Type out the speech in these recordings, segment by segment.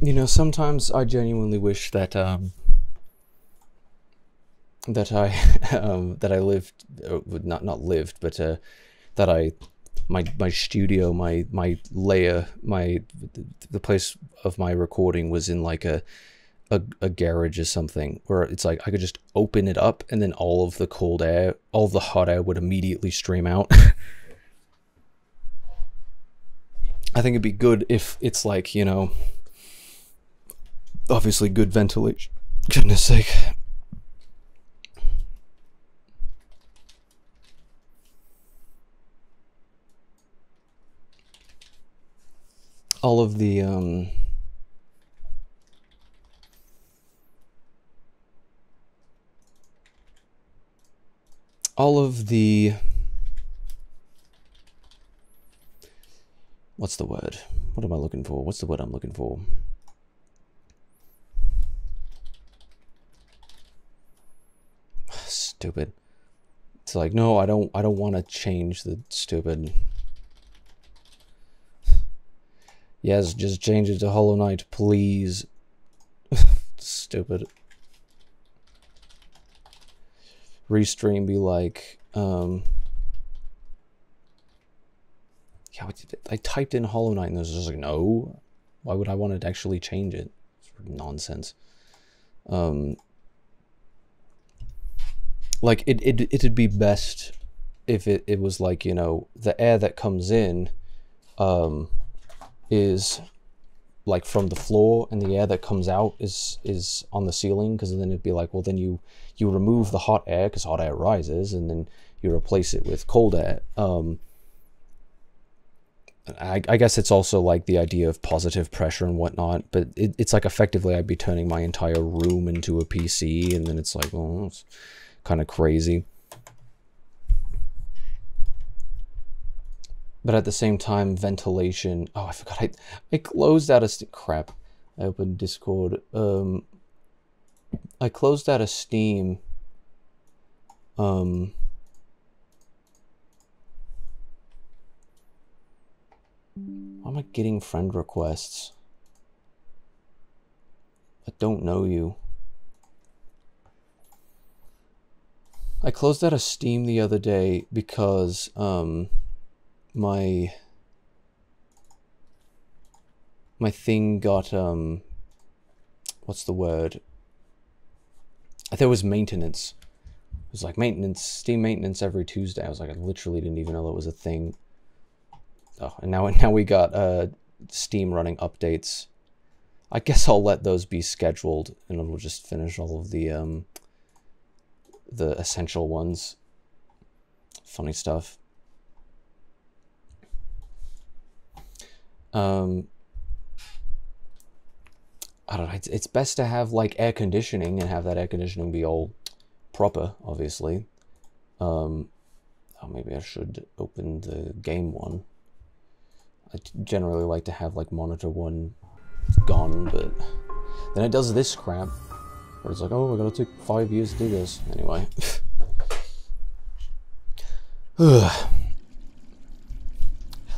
You know, sometimes I genuinely wish that um that I um that I lived uh, not not lived, but uh that I my my studio, my my layer, my the place of my recording was in like a a, a garage or something where it's like I could just open it up and then all of the cold air, all the hot air would immediately stream out. I think it'd be good if it's like, you know, obviously good ventilation. Goodness sake. All of the, um, all of the what's the word? What am I looking for? What's the word I'm looking for? Stupid. It's like, no, I don't I don't want to change the stupid. Yes, just change it to Hollow Knight, please. stupid. Restream be like, um yeah, I typed in Hollow Knight and it was just like, no. Why would I want to actually change it? nonsense. Um, like it, it, it'd be best if it, it was like, you know, the air that comes in, um, is like from the floor and the air that comes out is is on the ceiling because then it'd be like well then you you remove the hot air because hot air rises and then you replace it with cold air. Um, I, I, guess it's also like the idea of positive pressure and whatnot, but it, it's like effectively I'd be turning my entire room into a PC, and then it's like, well, kind of crazy. But at the same time, ventilation. Oh, I forgot. I, I closed out a crap. I opened Discord. Um, I closed out a Steam. Um, Why am I getting friend requests? I don't know you. I closed out of Steam the other day because um, my my thing got um what's the word? There was maintenance. It was like maintenance, Steam maintenance every Tuesday. I was like, I literally didn't even know that was a thing. Oh, and now now we got uh, Steam running updates. I guess I'll let those be scheduled, and we'll just finish all of the um, the essential ones. Funny stuff. Um, I don't know. It's, it's best to have like air conditioning and have that air conditioning be all proper, obviously. Um, oh, maybe I should open the game one. I generally like to have like monitor one gone, but then it does this crap it's like, oh, we're gonna take five years to do this. Anyway.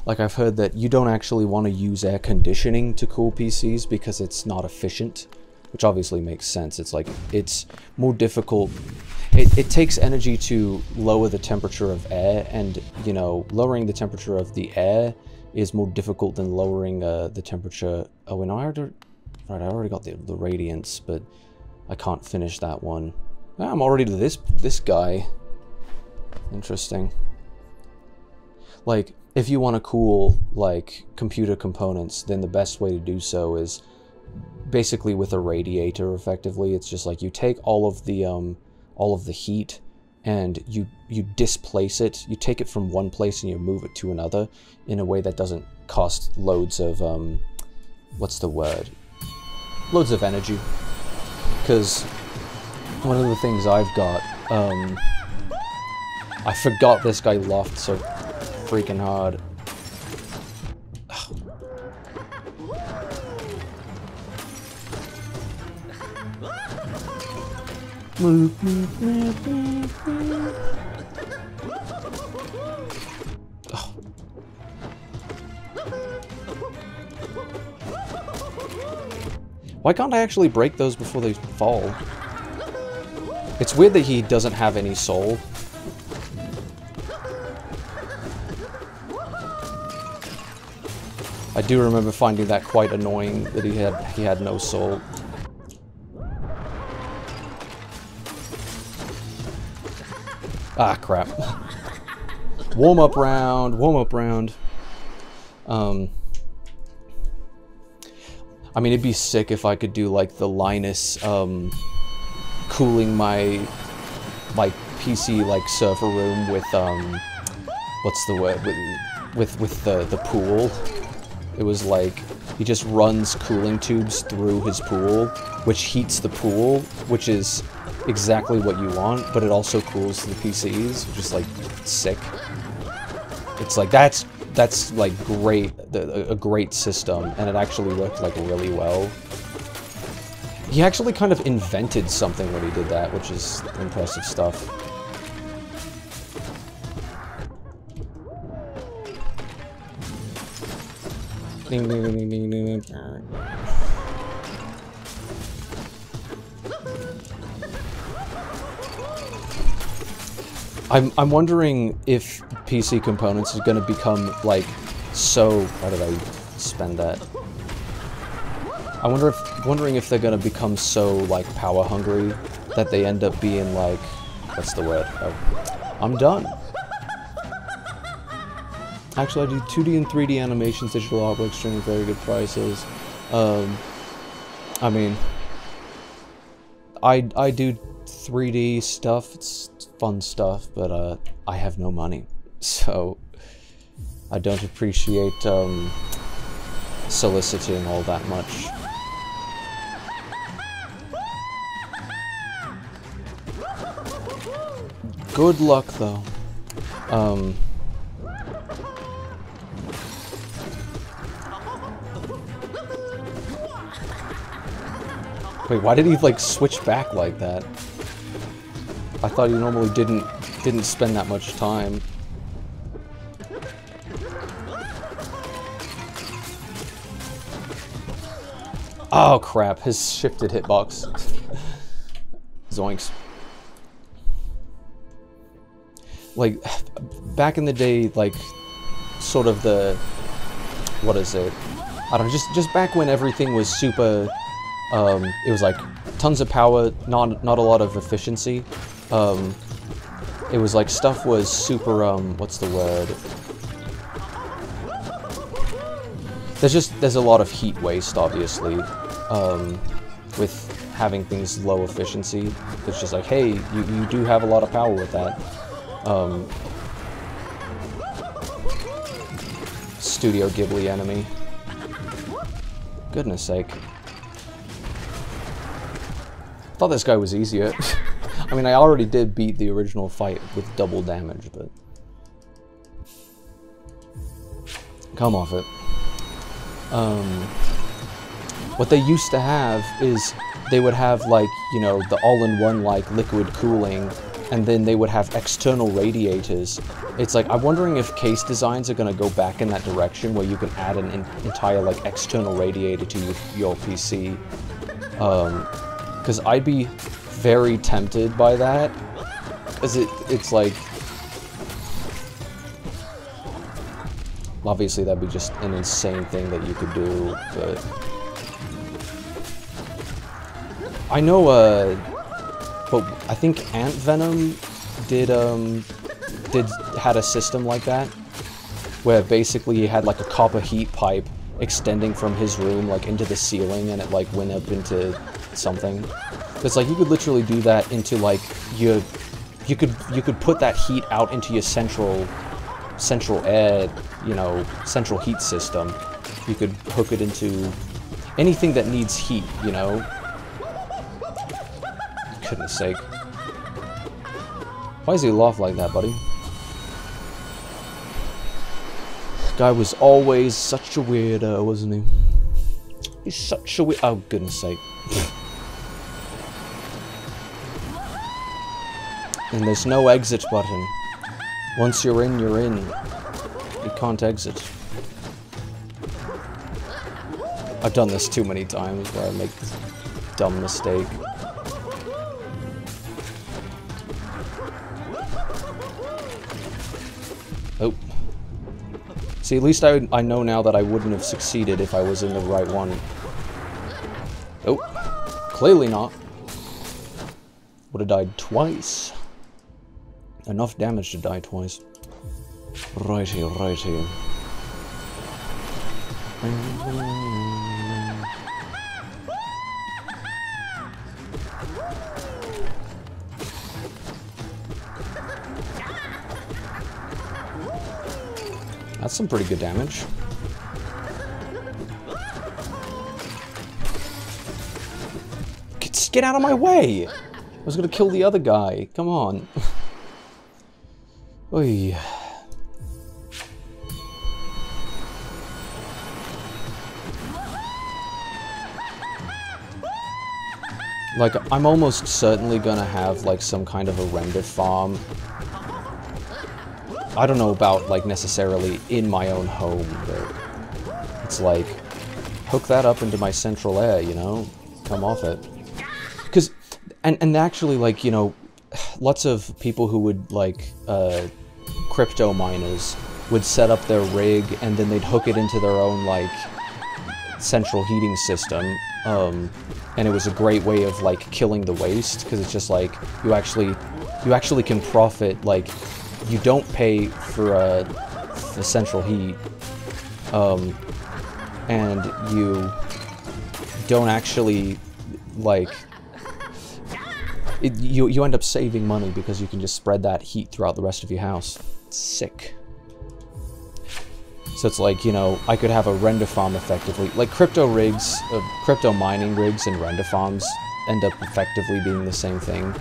like I've heard that you don't actually want to use air conditioning to cool PCs because it's not efficient, which obviously makes sense. It's like, it's more difficult. It, it takes energy to lower the temperature of air and, you know, lowering the temperature of the air is more difficult than lowering uh, the temperature. Oh, and I already, right, I already got the, the radiance, but I can't finish that one. Ah, I'm already to this, this guy. Interesting. Like, if you want to cool, like, computer components, then the best way to do so is basically with a radiator, effectively. It's just like you take all of the, um, all of the heat and you you displace it you take it from one place and you move it to another in a way that doesn't cost loads of um, what's the word loads of energy because one of the things I've got um, I forgot this guy loft so freaking hard. Move, Why can't I actually break those before they fall? It's weird that he doesn't have any soul. I do remember finding that quite annoying that he had he had no soul. Ah, crap. warm up round, warm up round. Um, I mean, it'd be sick if I could do like the Linus um, cooling my my PC like server room with um, what's the word with with with the the pool. It was like he just runs cooling tubes through his pool, which heats the pool, which is exactly what you want, but it also cools the PCs, which is like sick. It's like that's that's like great, a great system, and it actually worked like really well. He actually kind of invented something when he did that, which is impressive stuff. Ding, ding, ding, I'm, I'm wondering if PC components is going to become, like, so... Why did I spend that? I wonder if, wondering if they're going to become so, like, power hungry that they end up being, like... What's the word? Oh, I'm done. Actually, I do 2D and 3D animations, digital artwork, streaming very good prices. Um, I mean, I, I do 3D stuff. It's fun stuff, but uh, I have no money. So I don't appreciate um, soliciting all that much. Good luck, though. Um... Wait, why did he, like, switch back like that? I thought he normally didn't didn't spend that much time. Oh crap, his shifted hitbox. Zoinks. Like, back in the day, like, sort of the, what is it? I don't know, just, just back when everything was super, um, it was like, tons of power, not, not a lot of efficiency um, it was like stuff was super, um, what's the word? There's just, there's a lot of heat waste, obviously, um, with having things low efficiency. It's just like, hey, you, you do have a lot of power with that. Um, Studio Ghibli enemy. Goodness sake. Thought this guy was easier. I mean, I already did beat the original fight with double damage, but... Come off it. Um, what they used to have is they would have, like, you know, the all-in-one, like, liquid cooling, and then they would have external radiators. It's like, I'm wondering if case designs are going to go back in that direction where you can add an entire, like, external radiator to your, PC. Um, because I'd be very tempted by that. Because it, it's like... Obviously that'd be just an insane thing that you could do, but... I know, uh... But I think AntVenom did, um... Did, had a system like that. Where basically he had like a copper heat pipe extending from his room like into the ceiling and it like went up into something. It's like you could literally do that into like your you could you could put that heat out into your central central air, you know, central heat system. You could hook it into anything that needs heat, you know. Goodness sake. Why does he laugh like that, buddy? Guy was always such a weirdo, wasn't he? He's such a weird- oh goodness sake. And there's no exit button. Once you're in, you're in. You can't exit. I've done this too many times where I make this dumb mistake. Oh. See, at least I, I know now that I wouldn't have succeeded if I was in the right one. Oh. Clearly not. Would have died twice. Enough damage to die twice. Righty, righty. That's some pretty good damage. Get, get out of my way! I was gonna kill the other guy. Come on. Like, I'm almost certainly gonna have, like, some kind of a render farm I don't know about, like, necessarily in my own home, but it's like, hook that up into my central air, you know? Come off it. Because, and, and actually, like, you know, lots of people who would, like, uh, crypto miners would set up their rig and then they'd hook it into their own, like, central heating system. Um, and it was a great way of, like, killing the waste, because it's just, like, you actually, you actually can profit, like, you don't pay for uh, the central heat, um, and you don't actually like it, you you end up saving money because you can just spread that heat throughout the rest of your house. Sick. So it's like, you know, I could have a render farm effectively. Like crypto rigs, uh, crypto mining rigs and render farms end up effectively being the same thing.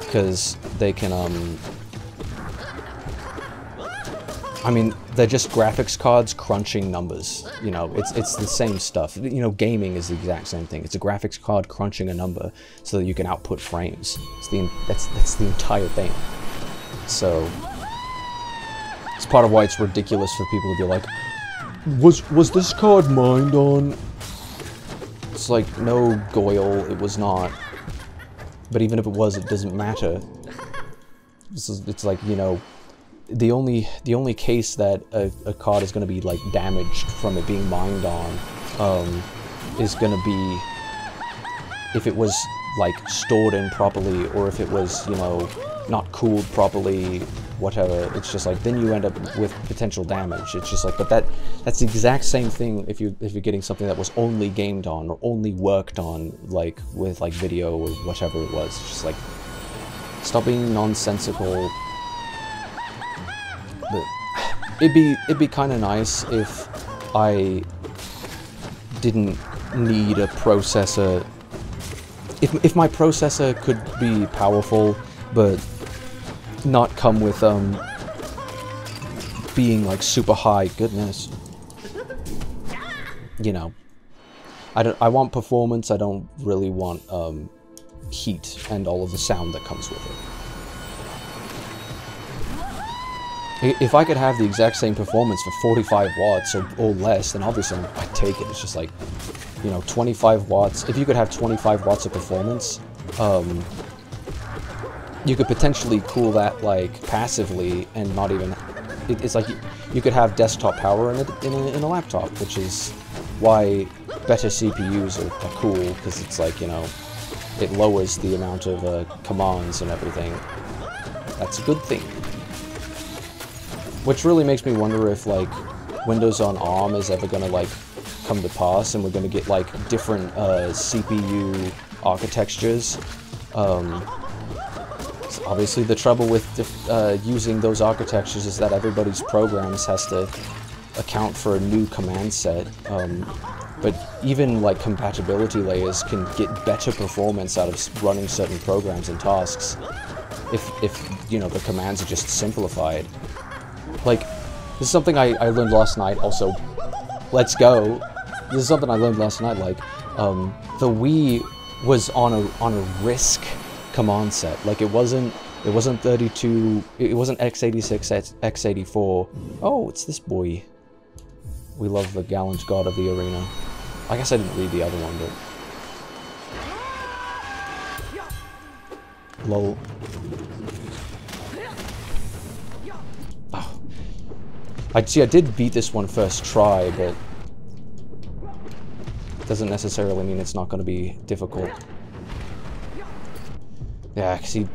Because they can, um, I mean, they're just graphics cards crunching numbers. You know, it's it's the same stuff. You know, gaming is the exact same thing. It's a graphics card crunching a number so that you can output frames. It's the that's that's the entire thing. So it's part of why it's ridiculous for people to be like, was was this card mined on? It's like no Goyle, it was not. But even if it was, it doesn't matter. This is, it's like you know the only the only case that a, a card is going to be like damaged from it being mined on um, is going to be if it was like stored in properly or if it was you know not cooled properly whatever it's just like then you end up with potential damage. It's just like but that that's the exact same thing if you if you're getting something that was only gamed on or only worked on like with like video or whatever it was. It's just like stop being nonsensical. But it'd be it'd be kind of nice if I didn't need a processor. If if my processor could be powerful, but not come with um being like super high. Goodness, you know. I don't. I want performance. I don't really want um, heat and all of the sound that comes with it. If I could have the exact same performance for 45 watts or, or less, then obviously I'd take it. It's just like, you know, 25 watts. If you could have 25 watts of performance, um, you could potentially cool that, like, passively and not even... It, it's like you, you, could have desktop power in a, in a, in a laptop, which is why better CPUs are, are cool, because it's like, you know, it lowers the amount of uh, commands and everything. That's a good thing. Which really makes me wonder if, like, Windows on ARM is ever gonna, like, come to pass and we're gonna get, like, different, uh, CPU architectures. Um, obviously the trouble with uh, using those architectures is that everybody's programs has to account for a new command set. Um, but even like compatibility layers can get better performance out of running certain programs and tasks if, if you know, the commands are just simplified. Like, this is something I, I learned last night, also, let's go. This is something I learned last night, like, um, the Wii was on a, on a RISC command set. Like, it wasn't, it wasn't 32, it wasn't x86, x84. Oh, it's this boy. We love the gallant god of the arena. I guess I didn't read the other one, but... Lol. Oh. I see. I did beat this one first try, but doesn't necessarily mean it's not going to be difficult. Yeah, cause he.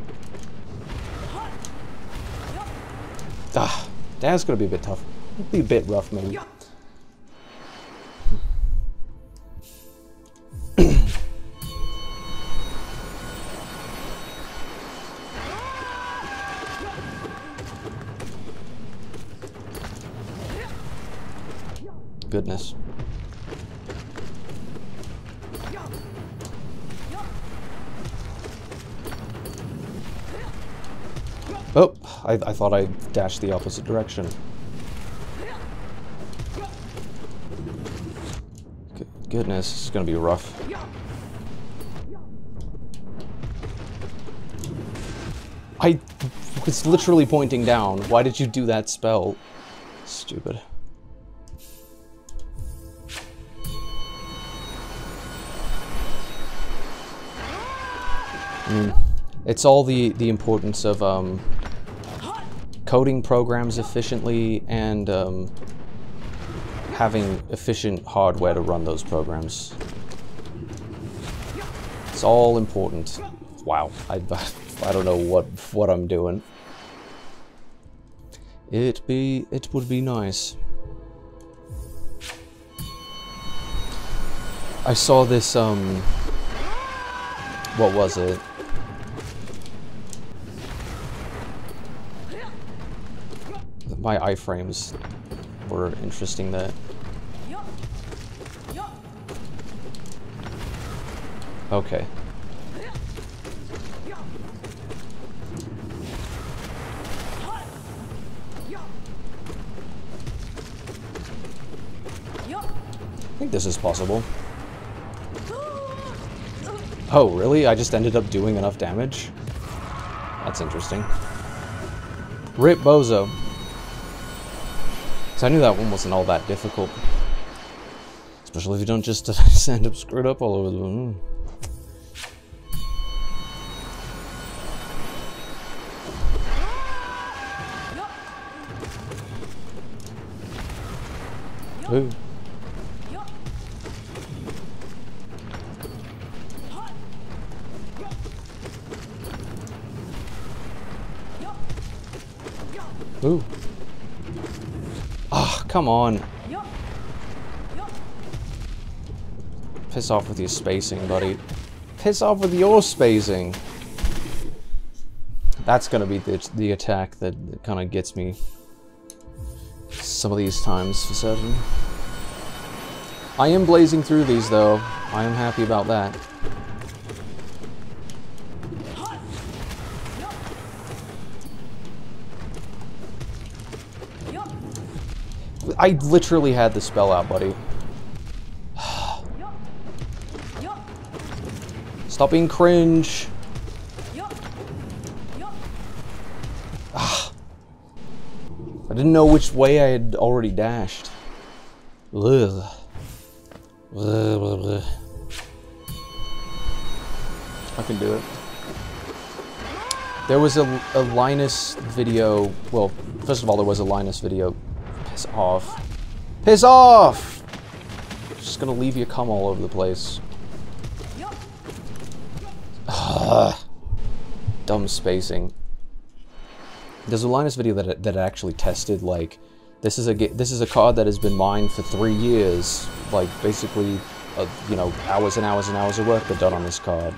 Ah, that's gonna be a bit tough. It'll be a bit rough, maybe. Goodness. I, I thought I dashed the opposite direction. goodness, this is gonna be rough. I was literally pointing down. Why did you do that spell? Stupid. Mm. It's all the, the importance of um, coding programs efficiently and um, having efficient hardware to run those programs. It's all important. Wow, I, I don't know what what I'm doing. It be it would be nice. I saw this um what was it? My iframes were interesting that Okay. I think this is possible. Oh, really? I just ended up doing enough damage? That's interesting. Rip Bozo. So I knew that one wasn't all that difficult. Especially if you don't just uh, end up screwed up all over the room. Ooh. Come on. Piss off with your spacing, buddy. Piss off with your spacing. That's gonna be the, the attack that kind of gets me some of these times for certain. I am blazing through these though. I am happy about that. I literally had the spell out, buddy. Stop being cringe. I didn't know which way I had already dashed. Ugh. I can do it. There was a, a Linus video, well, first of all, there was a Linus video off. Piss off! Just gonna leave you cum all over the place. Ugh. Dumb spacing. There's a Linus video that that actually tested like this is a this is a card that has been mined for three years. Like basically, uh, you know, hours and hours and hours of work been done on this card.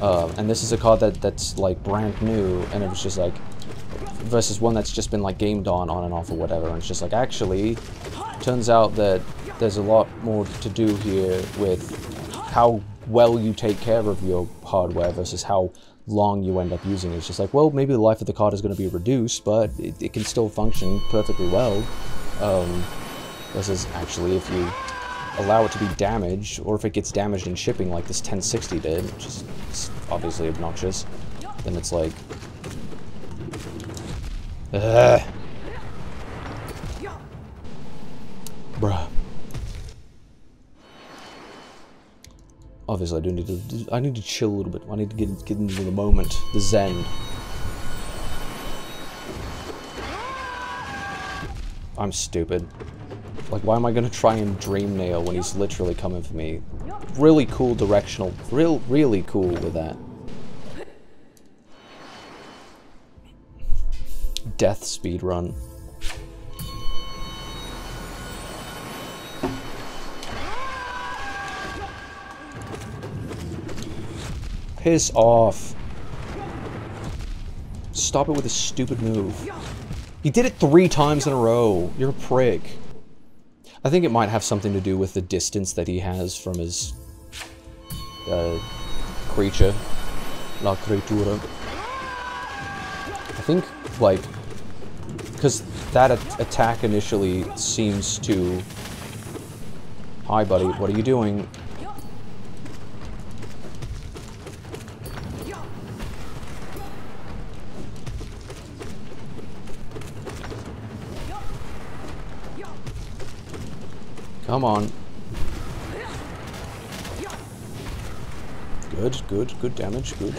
Uh, and this is a card that that's like brand new, and it was just like versus one that's just been like gamed on on and off or whatever and it's just like actually turns out that there's a lot more to do here with how well you take care of your hardware versus how long you end up using it. It's just like, well, maybe the life of the card is going to be reduced, but it, it, can still function perfectly well. Um, versus actually if you allow it to be damaged, or if it gets damaged in shipping like this 1060 did, which is obviously obnoxious, then it's like, Ugh. Bruh. Obviously, I do need to. I need to chill a little bit. I need to get get into the moment, the zen. I'm stupid. Like, why am I gonna try and dream nail when he's literally coming for me? Really cool directional. Real, really cool with that. Death speed run. Piss off. Stop it with a stupid move. He did it three times in a row. You're a prick. I think it might have something to do with the distance that he has from his uh, creature, La Creatura. I think, like, because that attack initially seems to... Hi, buddy, what are you doing? Come on. Good, good, good damage, good.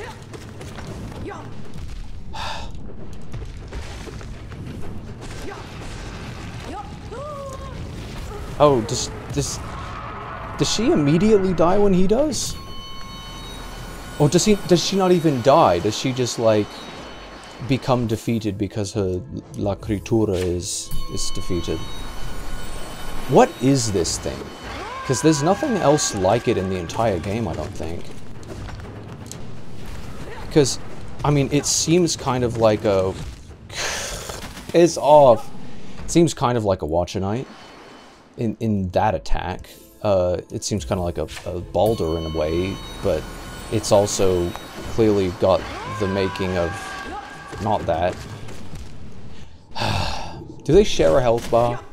Oh, does, does, does she immediately die when he does? Or does he, does she not even die? Does she just, like, become defeated because her La Creatura is, is defeated? What is this thing? Because there's nothing else like it in the entire game, I don't think. Because, I mean, it seems kind of like a... it's off. It seems kind of like a Watcher Knight in, in that attack. Uh, it seems kind of like a, a Baldur in a way, but it's also clearly got the making of not that. Do they share a health bar?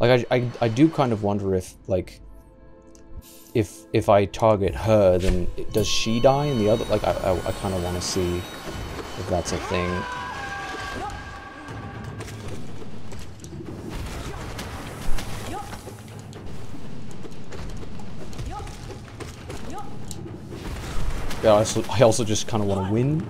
Like, I, I, I do kind of wonder if, like, if if I target her, then does she die in the other? Like, I, I, I kind of want to see if that's a thing. I also, I also just kind of want to win.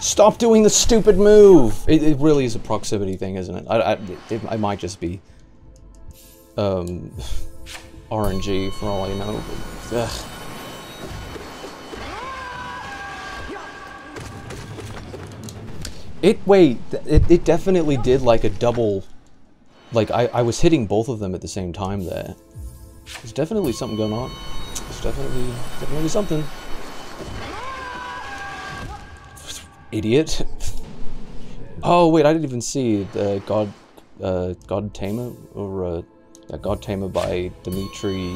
Stop doing the stupid move! It, it really is a proximity thing, isn't it? I, I, it, it might just be um, RNG for all I know. But, it, wait, it, it definitely did like a double, like I, I was hitting both of them at the same time there. There's definitely something going on. There's definitely, definitely something. Idiot. Oh, wait, I didn't even see the God, uh, God Tamer, or, uh, yeah, God Tamer by Dmitry,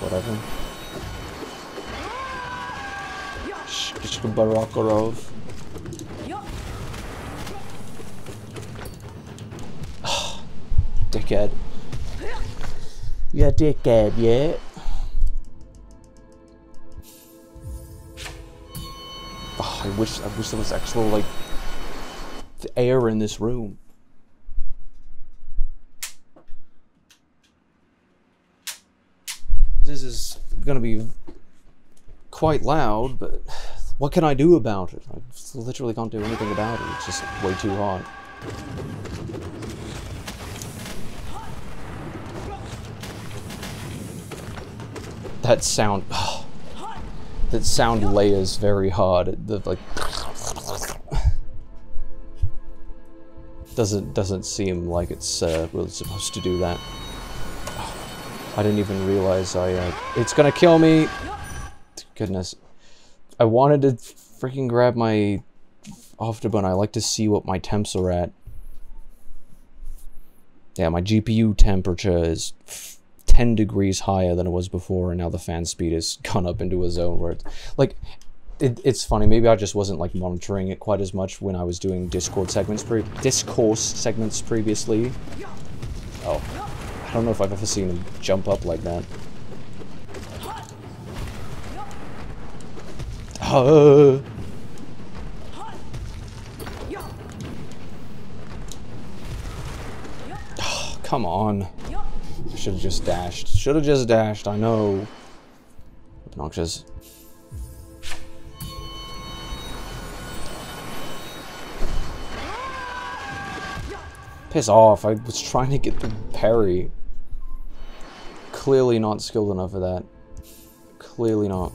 whatever. Shkbarakarov. dickhead. Yeah, dickhead, yeah. Oh, I wish I wish there was actual like the air in this room. This is gonna be quite loud, but what can I do about it? I literally can't do anything about it. It's just way too hot. That sound... Oh, that sound layers very hard. The like doesn't doesn't seem like it's uh, really supposed to do that. I didn't even realize I. Uh, it's gonna kill me. Goodness, I wanted to freaking grab my afterburn. I like to see what my temps are at. Yeah, my GPU temperature is 10 degrees higher than it was before, and now the fan speed has gone up into a zone where it's like it, it's funny. Maybe I just wasn't like monitoring it quite as much when I was doing Discord segments, pre discourse segments previously. Oh, I don't know if I've ever seen him jump up like that. Uh. Oh, come on. Should have just dashed. Should have just dashed, I know. Obnoxious. Piss off, I was trying to get the parry. Clearly not skilled enough for that. Clearly not.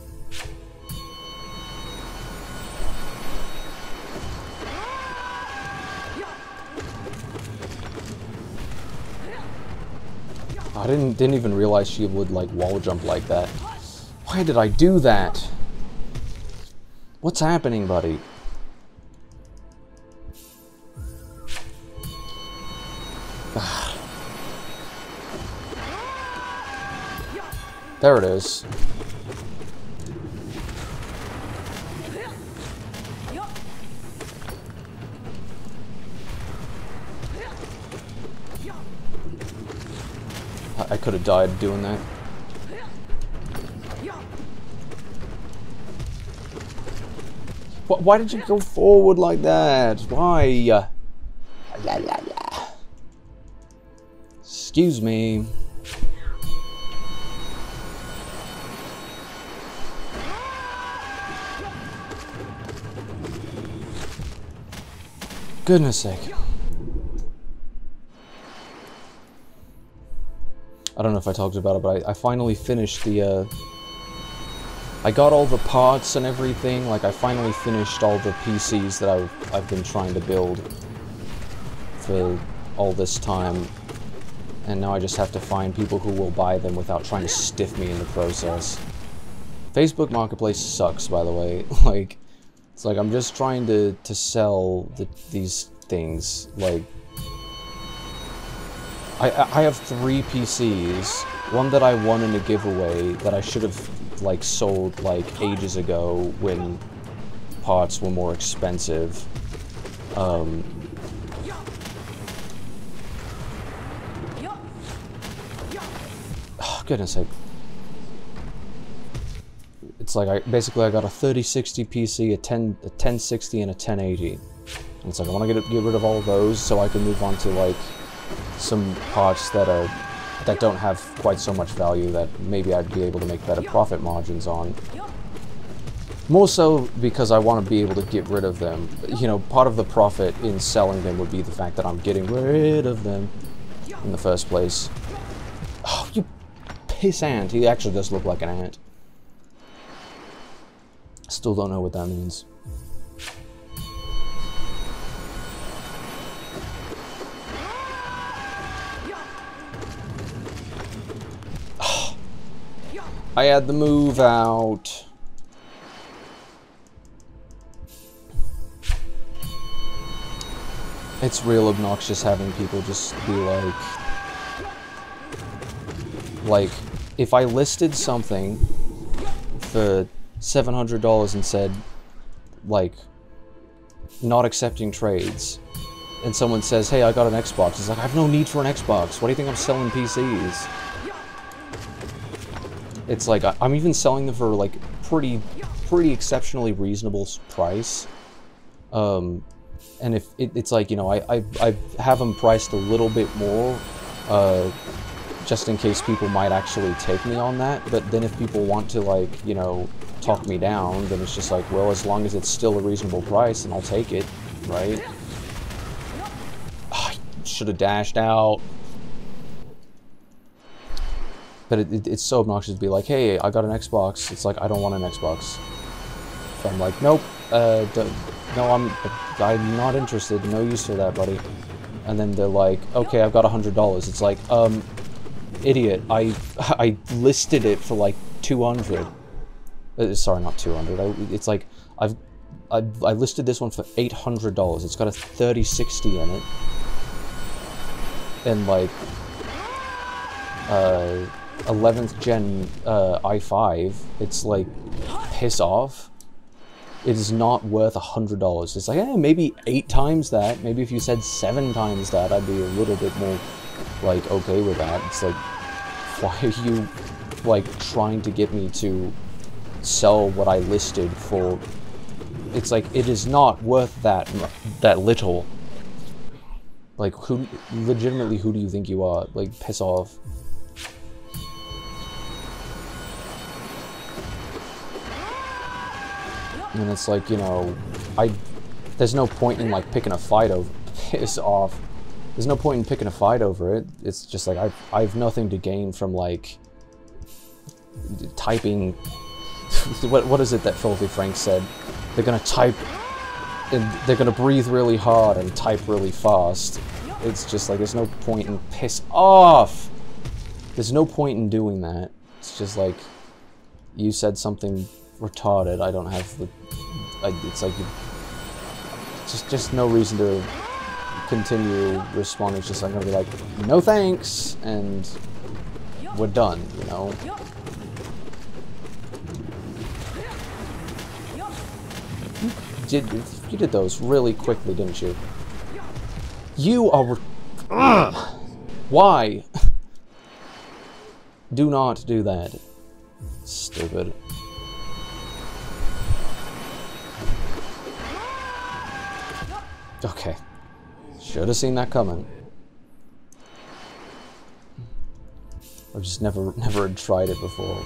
I didn't didn't even realize she would like wall jump like that. Why did I do that? What's happening, buddy? there it is. I, could have died doing that. Why did you go forward like that? Why? Excuse me. Goodness sake. I don't know if I talked about it, but I, I finally finished the, uh, I got all the parts and everything, like I finally finished all the PCs that I've, I've been trying to build for all this time, and now I just have to find people who will buy them without trying to stiff me in the process. Facebook Marketplace sucks, by the way, like, it's like I'm just trying to, to sell the, these things, like, I, I have three PCs. One that I won in a giveaway that I should have, like, sold, like, ages ago when parts were more expensive. Um... Oh, goodness sake. It's like, I basically I got a 3060 PC, a, 10, a 1060, and a 1080. And it's like, I want to get, get rid of all those so I can move on to, like, some parts that are that don't have quite so much value that maybe I'd be able to make better profit margins on. More so because I want to be able to get rid of them. You know, part of the profit in selling them would be the fact that I'm getting rid of them in the first place. Oh, you piss ant. He actually does look like an ant. Still don't know what that means. I had the move out. It's real obnoxious having people just be like... Like, if I listed something for $700 and said, like, not accepting trades, and someone says, hey, I got an Xbox, it's like, I have no need for an Xbox. Why do you think I'm selling PCs? It's like, I'm even selling them for, like, pretty, pretty exceptionally reasonable price. Um, and if it, it's like, you know, I, I, I have them priced a little bit more, uh, just in case people might actually take me on that. But then if people want to, like, you know, talk me down, then it's just like, well, as long as it's still a reasonable price, and I'll take it, right? Should have dashed out. But it, it, it's so obnoxious to be like, hey, I got an Xbox. It's like, I don't want an Xbox. So I'm like, nope, uh, no, I'm, I'm not interested. No use for that, buddy. And then they're like, okay, I've got a hundred dollars. It's like, um, idiot, I, I listed it for like 200. Uh, sorry, not 200. I, it's like, I've, I, I listed this one for $800. It's got a 3060 in it. And like, uh, 11th gen uh, i5, it's like, piss off. It is not worth a hundred dollars. It's like, eh, maybe eight times that. Maybe if you said seven times that, I'd be a little bit more, like, okay with that. It's like, why are you, like, trying to get me to sell what I listed for? It's like, it is not worth that, that little. Like, who, legitimately, who do you think you are? Like, piss off. And it's like, you know, I there's no point in like picking a fight over piss off. There's no point in picking a fight over it. It's just like I've I've nothing to gain from like typing what what is it that Filthy Frank said? They're gonna type and they're gonna breathe really hard and type really fast. It's just like there's no point in piss off. There's no point in doing that. It's just like you said something retarded. I don't have the. I, it's like you, just just no reason to continue responding. It's just I'm gonna be like, no thanks, and we're done. You know. You did you did those really quickly, didn't you? You are. Ugh. Why? do not do that. Stupid. Okay. Should have seen that coming. I've just never, never tried it before.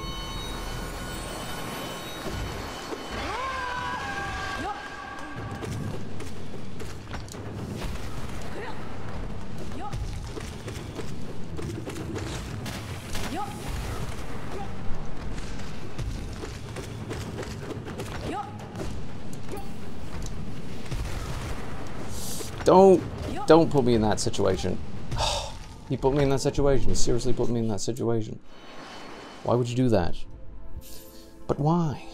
Don't, don't put me in that situation. you put me in that situation. You seriously put me in that situation. Why would you do that? But why?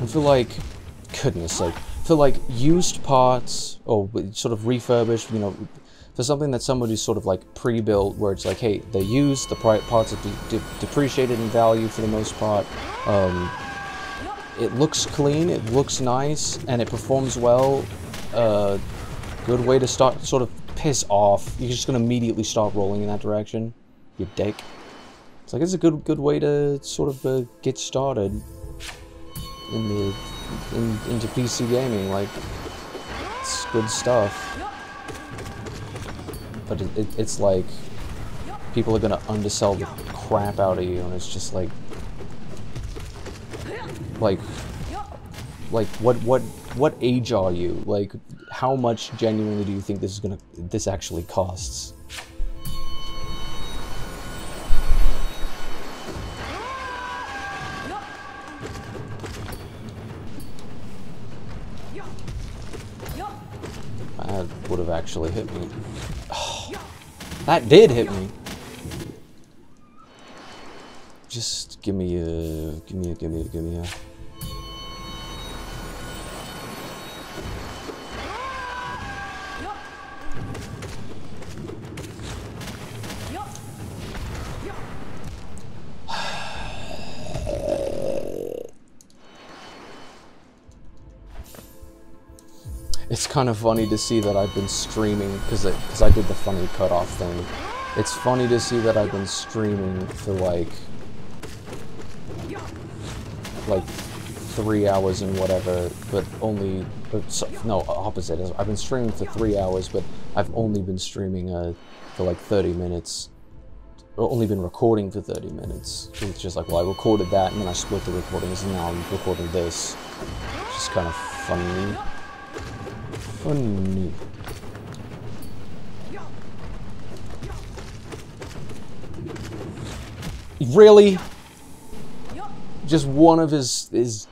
I feel like, goodness sake, I feel like used parts, or sort of refurbished, you know, for something that somebody's sort of like pre-built, where it's like, hey, they use the parts are de de depreciated in value for the most part. Um, it looks clean, it looks nice, and it performs well. Uh, good way to start, sort of piss off. You're just gonna immediately start rolling in that direction. You dick. It's like it's a good good way to sort of uh, get started in the in, into PC gaming. Like it's good stuff but it, it, it's like people are gonna undersell the crap out of you, and it's just like, like, like what what what age are you? Like, how much genuinely do you think this is gonna this actually costs? That would have actually hit me. That did hit me. Just give me a, give me a, give me a, give me a. kind of funny to see that I've been streaming because because I did the funny cutoff thing. It's funny to see that I've been streaming for like like three hours and whatever, but only so, no opposite. I've been streaming for three hours, but I've only been streaming uh, for like 30 minutes. Only been recording for 30 minutes. It's just like, well, I recorded that and then I split the recordings and now I'm recording this. It's just kind of funny Really? Just one of his his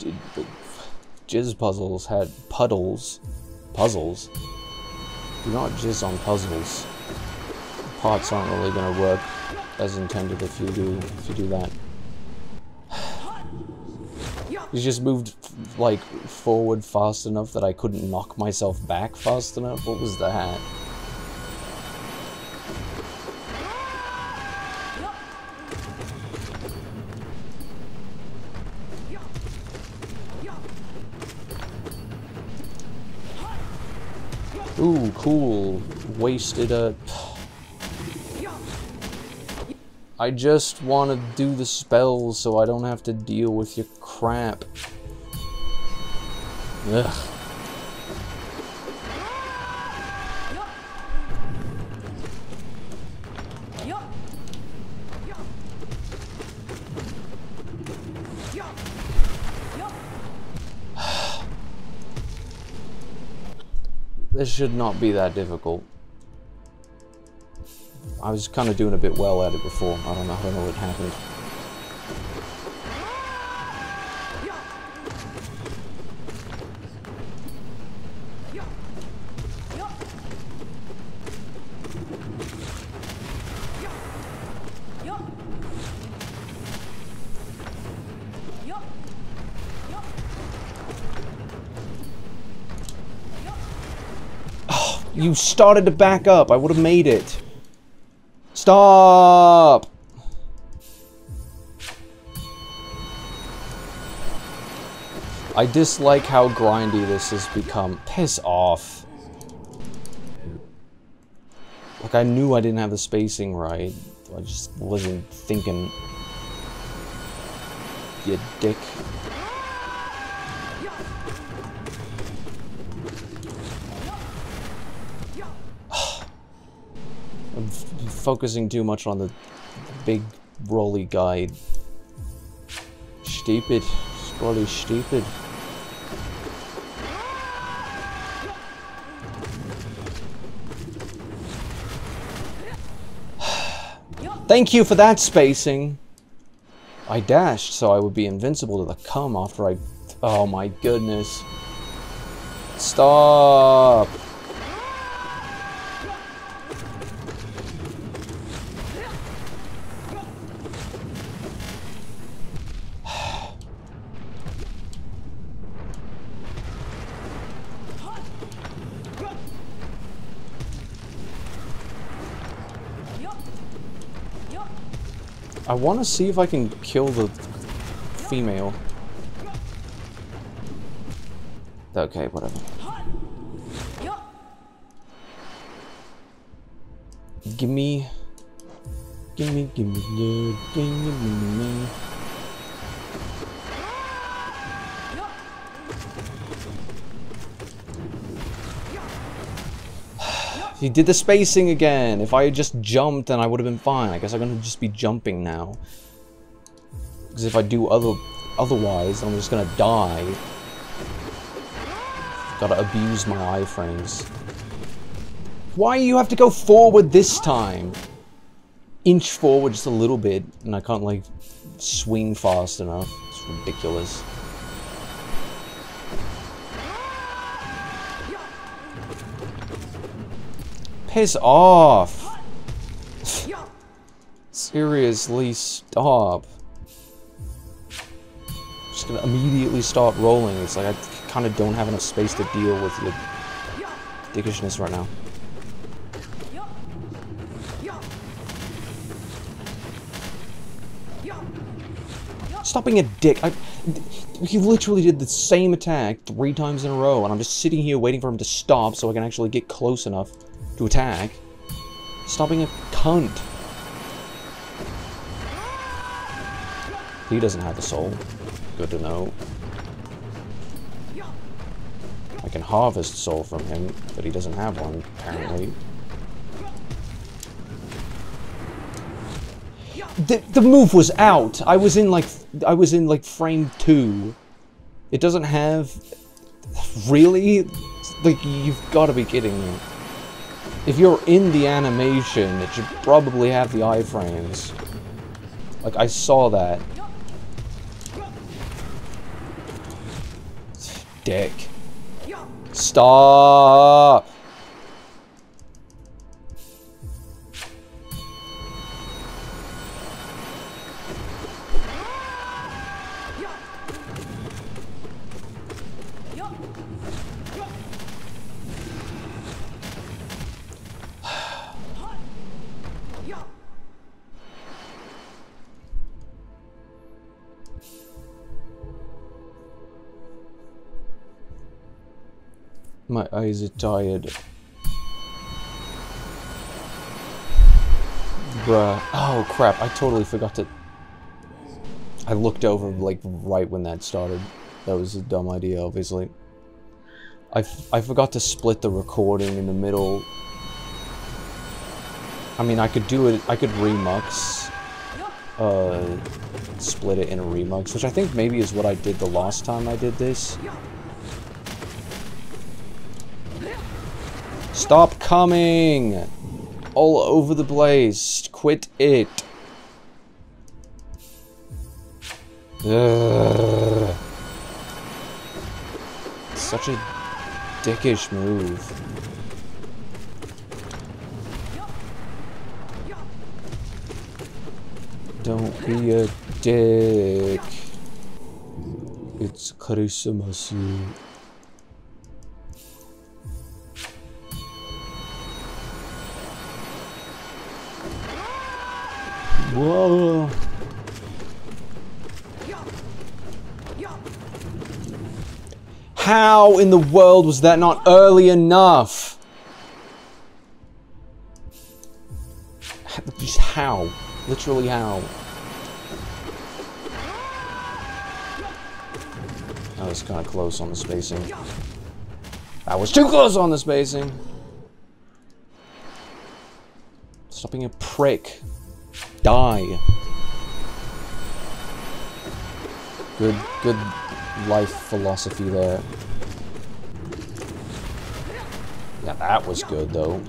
jizz puzzles had puddles. Puzzles? Do not jizz on puzzles. Parts aren't really gonna work as intended if you do if you do that. He just moved, like, forward fast enough that I couldn't knock myself back fast enough? What was that? Ooh, cool. Wasted a... I just want to do the spells so I don't have to deal with your crap. Ugh. this should not be that difficult. I was kind of doing a bit well at it before. I don't know. I don't know what happened. You started to back up. I would have made it. Stop! I dislike how grindy this has become. Piss off. Like, I knew I didn't have the spacing right. I just wasn't thinking. You dick. Focusing too much on the big rolly guy. Stupid. It's stupid. Thank you for that spacing. I dashed so I would be invincible to the come after I... Oh my goodness. Stop. I want to see if I can kill the female. Okay, whatever. Gimme. Gimme, gimme, gimme, gimme. He did the spacing again. If I had just jumped, then I would have been fine. I guess I'm gonna just be jumping now. Because if I do other otherwise, I'm just gonna die. Gotta abuse my iframes. Why you have to go forward this time? Inch forward just a little bit, and I can't, like, swing fast enough. It's ridiculous. Piss off! Seriously, stop. I'm just gonna immediately stop rolling. It's like I kind of don't have enough space to deal with your dickishness right now. Stop being a dick. I, he literally did the same attack three times in a row, and I'm just sitting here waiting for him to stop so I can actually get close enough to attack. Stop being a cunt. He doesn't have a soul. Good to know. I can harvest soul from him, but he doesn't have one, apparently. The, the move was out! I was in like, I was in like frame two. It doesn't have... Really? Like, you've got to be kidding me. If you're in the animation, it should probably have the iframes. Like, I saw that. Dick. Stop! Eyes are tired. Bruh. Oh crap, I totally forgot to... I looked over like right when that started. That was a dumb idea, obviously. I, I forgot to split the recording in the middle. I mean, I could do it, I could remux. Uh, split it in a remux, which I think maybe is what I did the last time I did this. Stop coming! All over the place. Quit it. Ugh. Such a dickish move. Don't be a dick. It's Christmas. Whoa. How in the world was that not early enough? Just how? Literally how? That was kind of close on the spacing. That was too close on the spacing. Stop being a prick. Die. Good, good life philosophy there. Yeah, that was good, though.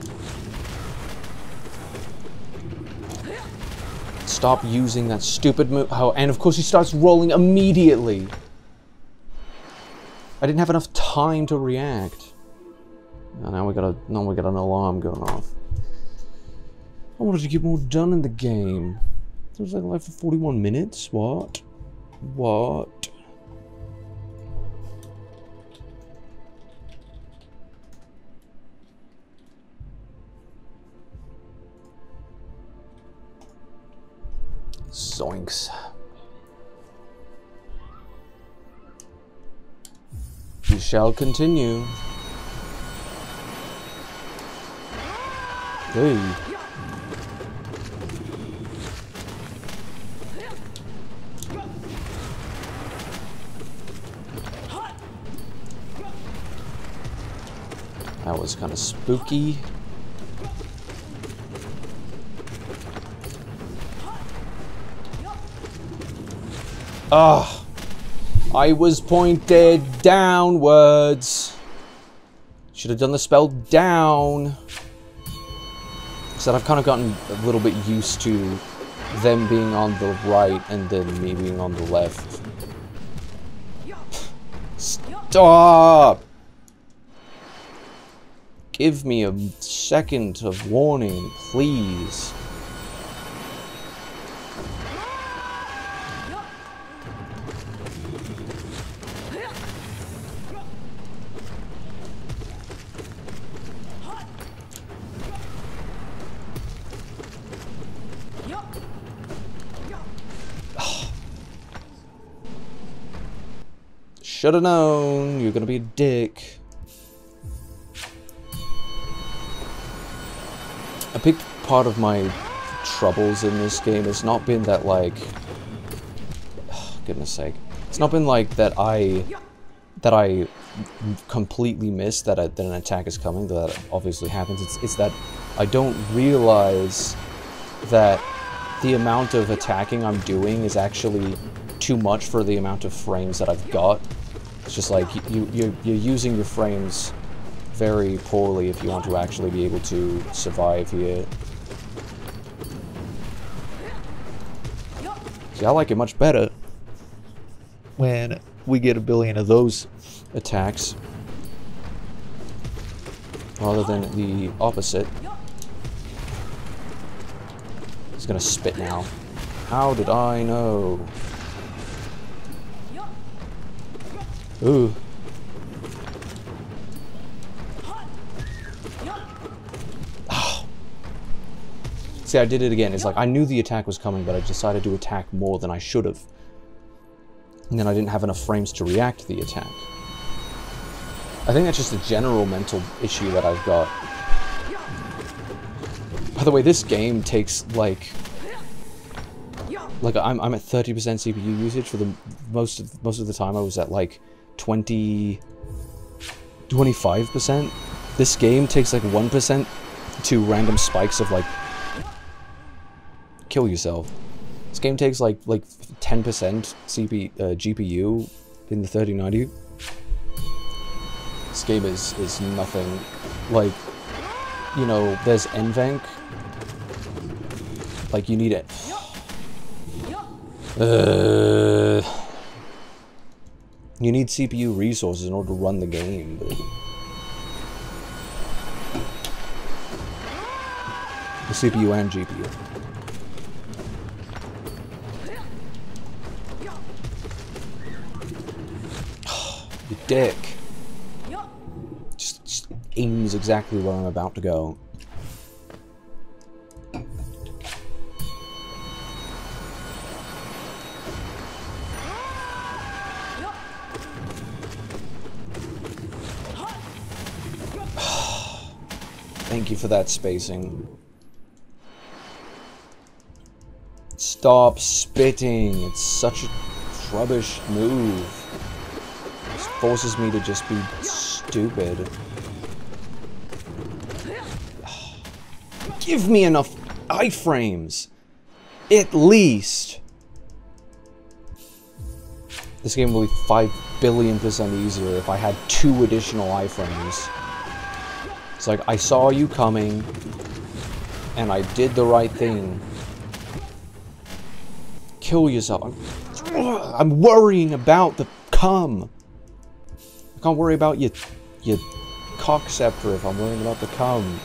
Stop using that stupid move. Oh, and of course he starts rolling immediately. I didn't have enough time to react. Now we got a now we got an alarm going off. I wanted to get more done in the game. It was like live for 41 minutes. What? What? Zoinks. We shall continue. Hey. That was kind of spooky. Ah, I was pointed downwards. Should have done the spell down. So I've kind of gotten a little bit used to them being on the right and then me being on the left. Stop! Give me a second of warning, please. Should have known. You're gonna be a dick. Part of my troubles in this game has not been that, like... Goodness sake. It's not been like that I... That I completely miss that, I, that an attack is coming, that obviously happens. It's, it's that I don't realize that the amount of attacking I'm doing is actually too much for the amount of frames that I've got. It's just like, you, you, you're using your frames very poorly if you want to actually be able to survive here. See, I like it much better when we get a billion of those attacks rather than the opposite. He's gonna spit now. How did I know? Ooh. See, I did it again. It's like, I knew the attack was coming, but I decided to attack more than I should have. And then I didn't have enough frames to react to the attack. I think that's just a general mental issue that I've got. By the way, this game takes, like... Like, I'm, I'm at 30% CPU usage for the most of, most of the time I was at, like, 20... 25%. This game takes like 1% to random spikes of like... Kill yourself. This game takes like like 10% CP, uh, GPU in the 3090. This game is, is nothing. Like, you know, there's NVENC. Like, you need it. Uh, you need CPU resources in order to run the game, but... The CPU and GPU. Dick. Just, just aims exactly where I'm about to go. Thank you for that spacing. Stop spitting. It's such a rubbish move. Forces me to just be stupid. Give me enough iframes. At least. This game will be 5 billion percent easier if I had two additional iframes. It's like, I saw you coming, and I did the right thing. Kill yourself. I'm, worrying about the cum. Can't worry about your, your cock scepter if I'm worrying about the cum.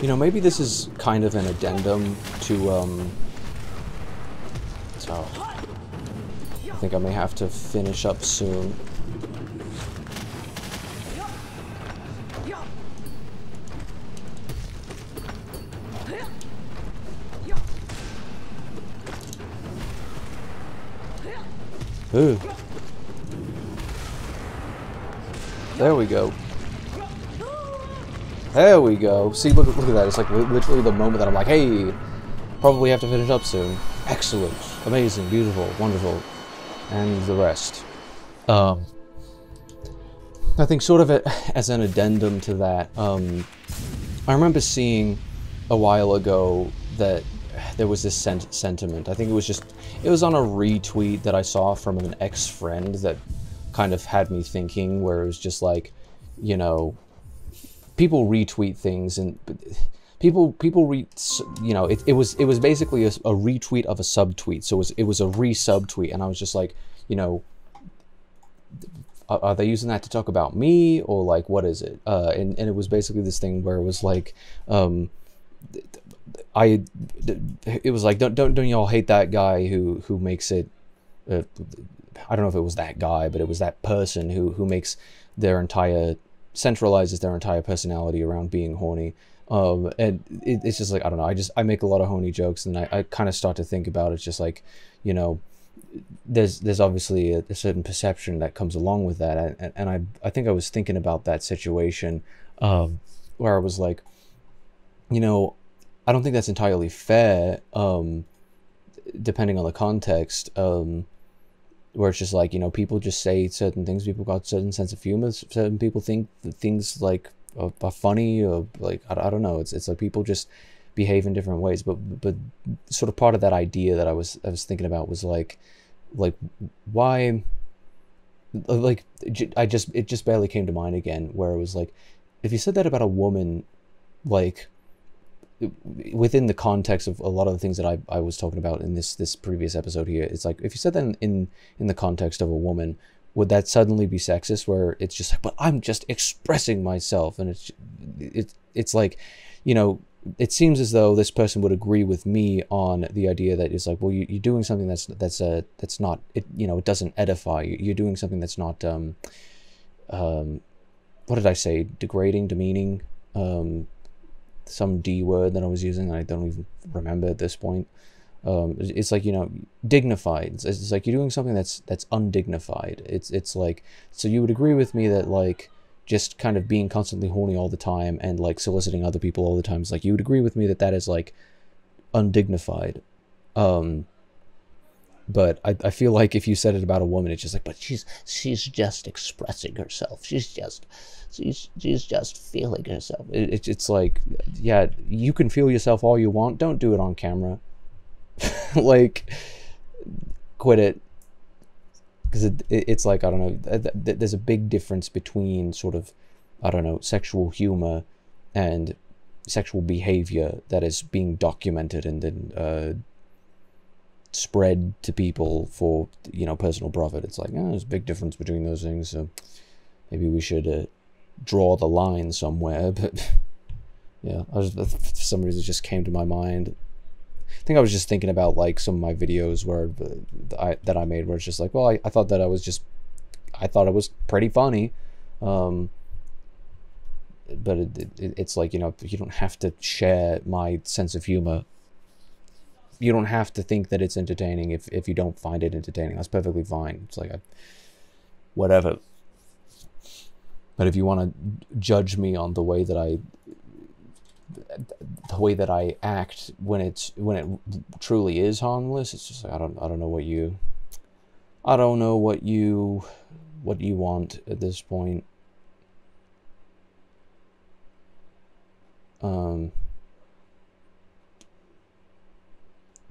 You know, maybe this is kind of an addendum to, um... So... I think I may have to finish up soon. Ooh. There we go. There we go. See, look, look at that. It's like literally the moment that I'm like, hey, probably have to finish up soon. Excellent. Amazing. Beautiful. Wonderful. And the rest. Um, I think sort of it, as an addendum to that, um, I remember seeing a while ago that there was this sent sentiment. I think it was just, it was on a retweet that I saw from an ex-friend that kind of had me thinking where it was just like, you know, people retweet things and people people re you know it, it was it was basically a, a retweet of a subtweet. So it was it was a re-subtweet. And i was just like you know are, they using that to talk about me? Or like what is it? Uh and, and it was basically this thing where it was like um i it was like don't don't don't y'all hate that guy who who makes it uh, i don't know if it was that guy but it was that person who who makes their entire centralizes their entire personality around being horny. Um, and it, it's just like, I don't know, I just, I make a lot of horny jokes and I, I kind of start to think about. It's just like, you know, there's, there's obviously a, a certain perception that comes along with that. And, and I, I think I was thinking about that situation, um, where I was like, you know, I don't think that's entirely fair, um, depending on the context. Um, where it's just like you know people just say certain things people got certain sense of humor certain people think things like are, are funny or like I, I, don't know it's it's like people just behave in different ways but but sort of part of that idea that I was I was thinking about was like like why uh, like I just it just barely came to mind again where it was like if you said that about a woman like within the context of a lot of the things that I, I was talking about in this this previous episode here, it's like if you said that in, in, in the context of a woman, would that suddenly be sexist? Where it's just like, but I'm just expressing myself, and it's it's it's like, you know, it seems as though this person would agree with me on the idea that it's like, well, you, are doing something that's that's a that's not it, you know, it doesn't edify. You're doing something that's not um um, what did I say? Degrading, demeaning. Um, some D word that I was using I don't even remember at this point. Um, it's like you know dignified. It's, it's, like you're doing something that's that's undignified. It's it's like so you would agree with me that like just kind of being constantly horny all the time and like soliciting other people all the time is like you would agree with me that that is like undignified. Um, but I, I feel like if you said it about a woman, it's just like, but she's she's just expressing herself. She's just she's she's just feeling herself. It, it, it's like, yeah, you can feel yourself all you want. Don't do it on camera. like, quit it. Because it, it, it's like I don't know. There's a big difference between sort of, I don't know, sexual humor and sexual behavior that is being documented and then uh, spread to people for you know personal profit. It's like oh, there's a big difference between those things. So maybe we should uh, draw the line somewhere. But yeah, was, for some reason it just came to my mind. I think I was just thinking about like some of my videos where I, that I made where it's just like, well, I, I thought that I was just, I thought it was pretty funny. Um, but it, it, it's like, you know, you don't have to share my sense of humor you don't have to think that it's entertaining if, if you don't find it entertaining. That's perfectly fine. It's like, a, whatever. But if you want to judge me on the way that I, the way that I act when it's when it truly is harmless, it's just like I don't I don't know what you, I don't know what you, what you want at this point. Um.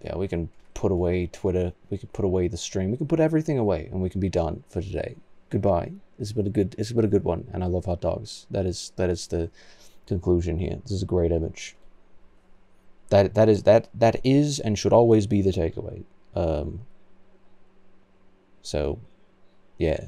yeah, we can put away Twitter. We can put away the stream. We can put everything away, and we can be done for today. Goodbye. Has been a good. Has been a good one, and I love hot dogs. That is that is the conclusion here. This is a great image. That that is that that is and should always be the takeaway. Um. So, yeah.